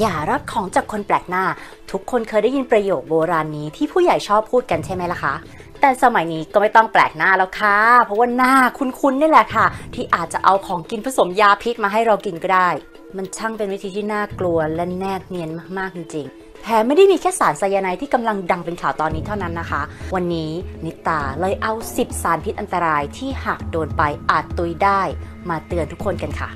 อย่ารับของจากคนแปลกหน้า ทุกคนเคยได้ยินประโยคโบราณนี้ที่ผู้ใหญ่ชอบพูดกันใช่ไหมล่ะคะ แต่สมัยนี้ก็ไม่ต้องแปลกหน้าแล้วค่ะ เพราะว่าหน้าคุ้นๆนี่แหละค่ะ ที่อาจจะเอาของกินผสมยาพิษมาให้เรากินก็ได้ มันช่างเป็นวิธีที่น่ากลัวและแนบเนียนมากๆจริงๆแถมไม่ได้มีแค่สารไซยาไนด์ที่กำลังดังเป็นข่าวตอนนี้เท่านั้นนะคะ วันนี้นิตาเลยเอา 10 สารพิษอันตรายที่หากโดนไปอาจตุยได้ มาเตือนทุกคนกันค่ะ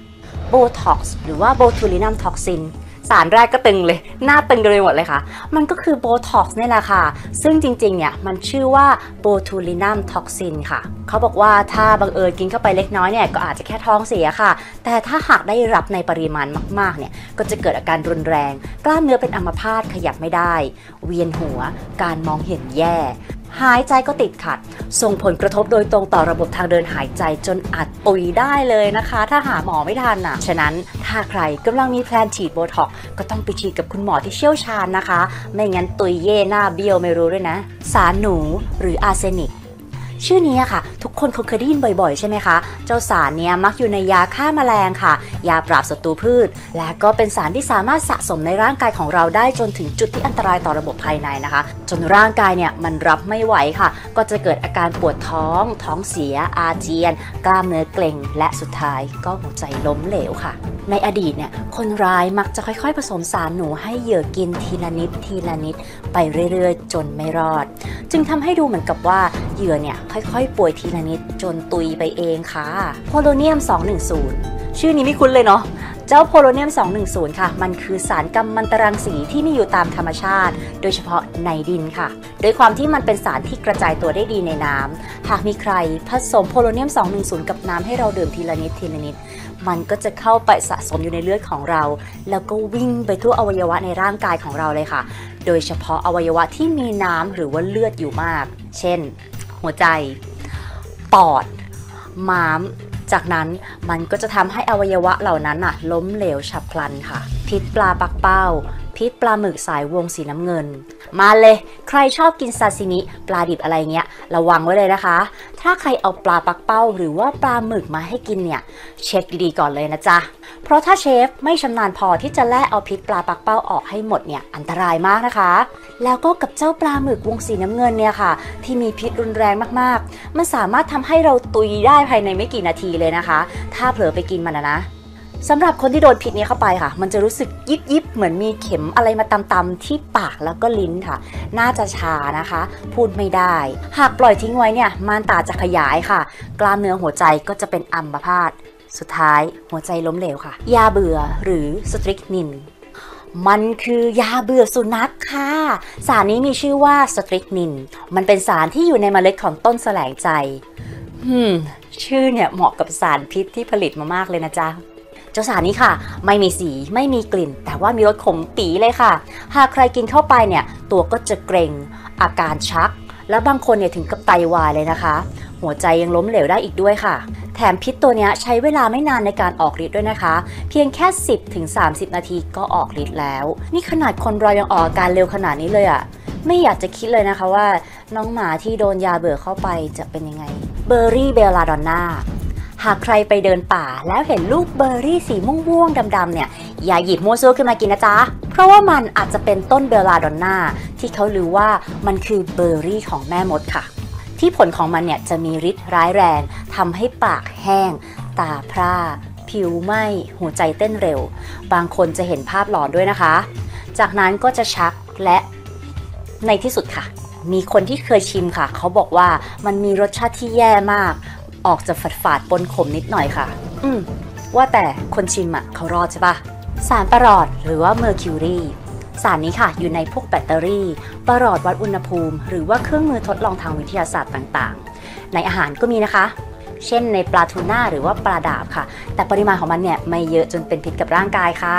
โบท็อกซ์หรือว่า botulinum toxin สารแรกก็ตึงเลย หน้าตึงกันเลยหมดเลยค่ะ มันก็คือโบท็อกซ์นี่แหละค่ะ ซึ่งจริงๆเนี่ยมันชื่อว่า botulinum toxin ค่ะ เขาบอกว่าถ้าบังเอิญกินเข้าไปเล็กน้อยเนี่ยก็อาจจะแค่ท้องเสียค่ะ แต่ถ้าหากได้รับในปริมาณมากๆเนี่ยก็จะเกิดอาการรุนแรง กล้ามเนื้อเป็นอัมพาตขยับไม่ได้ เวียนหัว การมองเห็นแย่ หายใจก็ติดขัด ส่งผลกระทบโดยตรงต่อระบบทางเดินหายใจจนอาจตุยได้เลยนะคะ ถ้าหาหมอไม่ทันน่ะ ฉะนั้นถ้าใครกำลังมี plan ฉีดโบท็อกซ์ก็ต้องไปฉีดกับคุณหมอที่เชี่ยวชาญนะคะ ไม่งั้นตุยเย่หน้าเบี้ยวไม่รู้ด้วยนะ สารหนูหรือ arsenic ชื่อนี้อะค่ะ ทุกคนคงเคยได้ยินบ่อยๆ ใช่ไหมคะ เจ้าสารเนี้ยมักอยู่ในยาฆ่าแมลงค่ะ ยาปราบศัตรูพืช และก็เป็นสารที่สามารถสะสมในร่างกายของเราได้จนถึงจุดที่อันตรายต่อระบบภายในนะคะ จนร่างกายเนี่ยมันรับไม่ไหวค่ะ ก็จะเกิดอาการปวดท้อง ท้องเสีย อาเจียน กล้ามเนื้อเกร็ง และสุดท้ายก็หัวใจล้มเหลวค่ะ ในอดีตเนี่ยคนร้ายมักจะค่อยๆ ผสมสารหนูให้เหยื่อกินทีละนิดทีละนิด ไปเรื่อยๆ จนไม่รอด จึงทำให้ดูเหมือนกับว่า เหยื่อเนี่ยค่อยๆ ป่วยทีละนิดจนตุยไปเองค่ะโพโลเนียม 210 ชื่อนี้ไม่คุ้นเลยเนาะเจ้าโพโลเนียม 210 ค่ะ มันคือสารกัมมันตรังสีที่มีอยู่ตามธรรมชาติ โดยเฉพาะในดินค่ะ โดยความที่มันเป็นสารที่กระจายตัวได้ดีในน้ำหากมีใครผสมโพโลเนียม 210 กับน้ำให้เราดื่มทีละนิดทีละนิด มันก็จะเข้าไปสะสมอยู่ในเลือดของเรา แล้วก็วิ่งไปทั่วอวัยวะในร่างกายของเราเลยค่ะ โดยเฉพาะอวัยวะที่มีน้ำหรือว่าเลือดอยู่มาก เช่น หัวใจ ปอด ม้าม จากนั้นมันก็จะทำให้อวัยวะเหล่านั้นน่ะ ล้มเหลวฉับพลันค่ะ พิษปลาปักเป้า พิษปลาหมึกสายวงสีน้ำเงิน มาเลย ใครชอบกินซาซิมิปลาดิบอะไรเงี้ย ระวังไว้เลยนะคะ ถ้าใครเอาปลาปักเป้าหรือว่าปลาหมึกมาให้กินเนี่ย เช็คดีๆก่อนเลยนะจ๊ะ เพราะถ้าเชฟไม่ชำนาญพอที่จะแล่เอาพิษปลาปักเป้าออกให้หมดเนี่ยอันตรายมากนะคะ แล้วก็กับเจ้าปลาหมึกวงสีน้ำเงินเนี่ยค่ะ ที่มีพิษรุนแรงมากๆ มันสามารถทำให้เราตุยได้ภายในไม่กี่นาทีเลยนะคะ ถ้าเผลอไปกินมันนะนะ สำหรับคนที่โดนพิษนี้เข้าไปค่ะ มันจะรู้สึกยิบยิบเหมือนมีเข็มอะไรมาตำๆที่ปากแล้วก็ลิ้นค่ะ น่าจะชานะคะ พูดไม่ได้ หากปล่อยทิ้งไว้เนี่ยม่านตาจะขยายค่ะ กล้ามเนื้อหัวใจก็จะเป็นอัมพาต สุดท้ายหัวใจล้มเหลวค่ะ ยาเบื่อหรือสตริกนินมันคือยาเบื่อสุนัขค่ะ สารนี้มีชื่อว่าสตริกนิน มันเป็นสารที่อยู่ในเมล็ดของต้นแสลงใจ อืม ชื่อเนี่ยเหมาะกับสารพิษที่ผลิตมามากเลยนะจ๊ะ จ้าสารนี้ค่ะ ไม่มีสีไม่มีกลิ่น แต่ว่ามีรสขมปีเลยค่ะ หากใครกินเข้าไปเนี่ย ตัวก็จะเกรงอาการชัก แล้วบางคนเนี่ยถึงกับไตวายเลยนะคะ หัวใจยังล้มเหลวได้อีกด้วยค่ะ แถมพิษตัวนี้ใช้เวลาไม่นานในการออกฤทธิ์ด้วยนะคะ เพียงแค่ 10ถึง30 นาทีก็ออกฤทธิ์แล้ว นี่ขนาดคนเรายังออกอาการเร็วขนาดนี้เลยอะไม่อยากจะคิดเลยนะคะว่า น้องหมาที่โดนยาเบื่อเข้าไปจะเป็นยังไงเบอร์รี่เบลลาดอนนาากใครไปเดินป่า แล้วเห็นลูกเบอร์รี่สีม่วงๆดำๆเนี่ยอย่าหยิบมัวซัวขึ้นมากินนะจ๊ะ เพราะว่ามันอาจจะเป็นต้นเบลลาดอนนาที่เขาลือว่ามันคือเบอร์รี่ของแม่มดค่ะ ที่ผลของมันเนี่ยจะมีฤทธิ์ร้ายแรงทำให้ปากแห้ง ตาพร่า ผิวไหม้หัวใจเต้นเร็ว บางคนจะเห็นภาพหลอนด้วยนะคะ จากนั้นก็จะชักและในที่สุดค่ะ มีคนที่เคยชิมค่ะ เขาบอกว่ามันมีรสชาติที่แย่มาก ออกจะฝาดฝาดๆปนขมนิดหน่อยค่ะ อืม ว่าแต่คนชิมอะเขารอดใช่ปะสารประหลอดหรือว่าเมอร์คิวรีสารนี้ค่ะอยู่ในพวกแบตเตอรี่ ประหลอดวัดอุณหภูมิ หรือว่าเครื่องมือทดลองทางวิทยาศาสตร์ต่างๆ ในอาหารก็มีนะคะ เช่นในปลาทูน่าหรือว่าปลาดาบค่ะ แต่ปริมาณของมันเนี่ยไม่เยอะจนเป็นพิษกับร่างกายค่ะ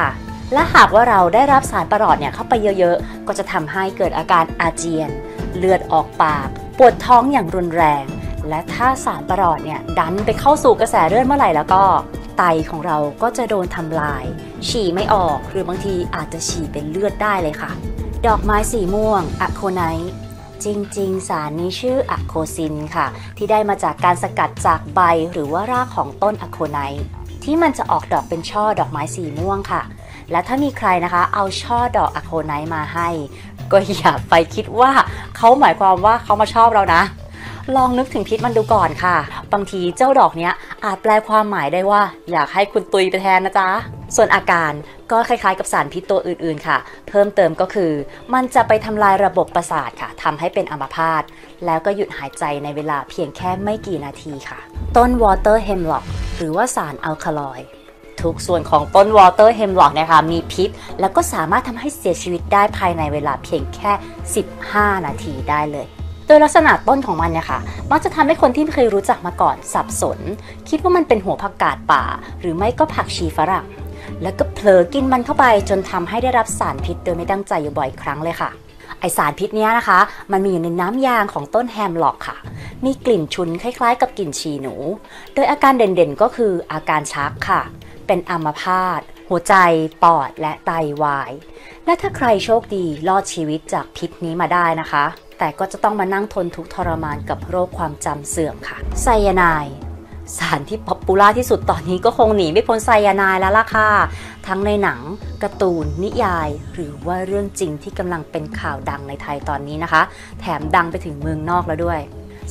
และหากว่าเราได้รับสารประหลอดเนี่ยเข้าไปเยอะๆ ก็จะทำให้เกิดอาการอาเจียน เลือดออกปาก ปวดท้องอย่างรุนแรง และถ้าสารประหลอดเนี่ยดันไปเข้าสู่กระแสเลือดเมื่อไหร่แล้วก็ไตของเราก็จะโดนทำลาย ฉี่ไม่ออกหรือบางทีอาจจะฉี่เป็นเลือดได้เลยค่ะ ดอกไม้สีม่วงอะโคไนจริงๆ สารนี้ชื่ออะโคซินค่ะ ที่ได้มาจากการสกัดจากใบหรือว่ารากของต้นอะโคไนที่มันจะออกดอกเป็นช่อดอกไม้สีม่วงค่ะ และถ้ามีใครนะคะ เอาช่อดอกอะโคไนมาให้ ก็อย่าไปคิดว่าเขาหมายความว่าเขามาชอบเรานะ ลองนึกถึงพิษมันดูก่อนค่ะ บางทีเจ้าดอกเนี้ยอาจแปลความหมายได้ว่า อยากให้คุณตุยไปแทนนะจ๊ะ ส่วนอาการก็คล้ายๆกับสารพิษตัวอื่นๆค่ะ เพิ่มเติมก็คือ มันจะไปทำลายระบบประสาทค่ะทำให้เป็นอัมพาตแล้วก็หยุดหายใจในเวลาเพียงแค่ไม่กี่นาทีค่ะ ต้น water hemlock หรือว่าสารอัลคาลอยด์ทุกส่วนของต้น water hemlock นะคะมีพิษ แล้วก็สามารถทำให้เสียชีวิตได้ภายในเวลาเพียงแค่ 15 นาทีได้เลย โดยลักษณะต้นของมันเนี่ยค่ะ มักจะทำให้คนที่ไม่เคยรู้จักมาก่อนสับสน คิดว่ามันเป็นหัวผักกาดป่า หรือไม่ก็ผักชีฝรั่ง แล้วก็เผลอกินมันเข้าไปจนทำให้ได้รับสารพิษโดยไม่ตั้งใจอยู่บ่อยครั้งเลยค่ะ ไอสารพิษเนี้ยนะคะ มันมีอยู่ในน้ำยางของต้นแฮมล็อกค่ะ มีกลิ่นชุนคล้ายๆ กับกลิ่นฉี่หนู โดยอาการเด่นๆก็คืออาการชักค่ะ เป็นอัมพาตหัวใจ ปอด และไตวาย และถ้าใครโชคดีรอดชีวิตจากพิษนี้มาได้นะคะ แต่ก็จะต้องมานั่งทนทุกทรมานกับโรคความจำเสื่อมค่ะไซยาไนด์สารที่ popular ที่สุดตอนนี้ก็คงหนีไม่พ้นไซยาไนด์แล้วล่ะค่ะ ทั้งในหนังการ์ตูน นิยาย หรือว่าเรื่องจริงที่กำลังเป็นข่าวดังในไทยตอนนี้นะคะ แถมดังไปถึงเมืองนอกแล้วด้วย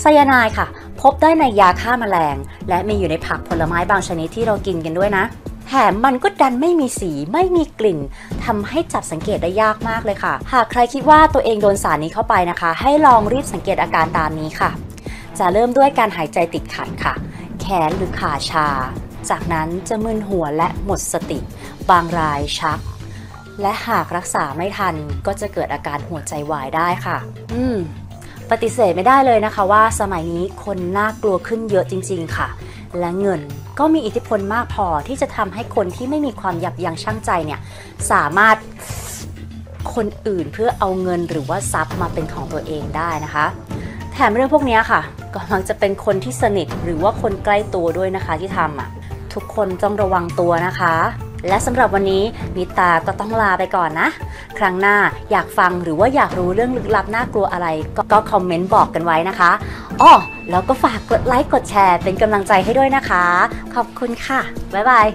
ไซยาไนด์ค่ะ พบได้ในยาฆ่าแมลง และมีอยู่ในผักผลไม้บางชนิดที่เรากินกันด้วยนะ แถมมันก็ดันไม่มีสีไม่มีกลิ่นทำให้จับสังเกตได้ยากมากเลยค่ะ หากใครคิดว่าตัวเองโดนสารนี้เข้าไปนะคะ ให้ลองรีบสังเกตอาการตามนี้ค่ะ จะเริ่มด้วยการหายใจติดขัดค่ะ แขนหรือขาชา จากนั้นจะมึนหัวและหมดสติ บางรายชัก และหากรักษาไม่ทันก็จะเกิดอาการหัวใจวายได้ค่ะ อืมปฏิเสธไม่ได้เลยนะคะว่าสมัยนี้คนน่ากลัวขึ้นเยอะจริง ๆ ค่ะ และเงิน ก็มีอิทธิพลมากพอที่จะทำให้คนที่ไม่มีความยับยั้งชั่งใจเนี่ยสามารถคนอื่นเพื่อเอาเงินหรือว่าทรัพย์มาเป็นของตัวเองได้นะคะ แถมเรื่องพวกนี้ค่ะ ก็มักจะเป็นคนที่สนิทหรือว่าคนใกล้ตัวด้วยนะคะที่ทำอะทุกคนต้องระวังตัวนะคะ และสำหรับวันนี้มิตาก็ต้องลาไปก่อนนะ ครั้งหน้าอยากฟังหรือว่าอยากรู้เรื่องลึกลับน่ากลัวอะไร ก็ก็คอมเมนต์บอกกันไว้นะคะอ้อ แล้วก็ฝากกดไลค์กดแชร์เป็นกำลังใจให้ด้วยนะคะ ขอบคุณค่ะ บ๊ายบาย